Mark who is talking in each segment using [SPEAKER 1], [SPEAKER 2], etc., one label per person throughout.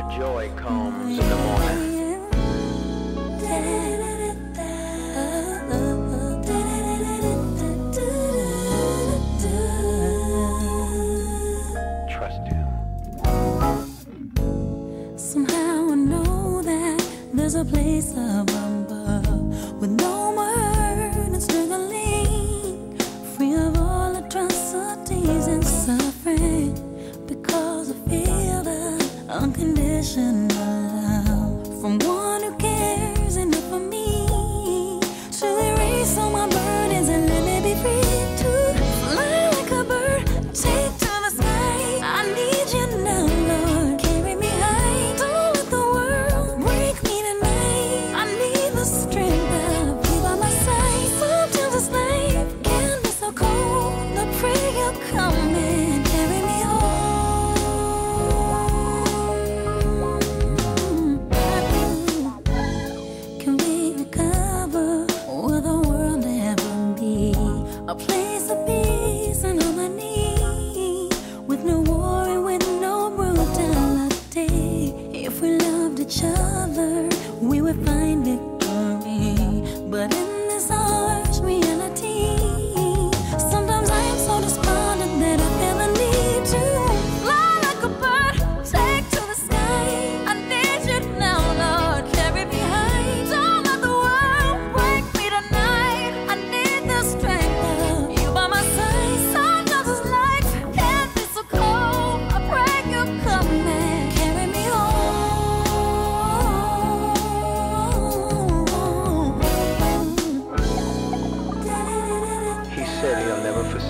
[SPEAKER 1] where joy comes in the morning. Trust him.
[SPEAKER 2] Somehow I know that there's a place above. a place of peace and on my harmony, with no war and with no brutality. If we loved each other, we would find.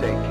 [SPEAKER 1] sake.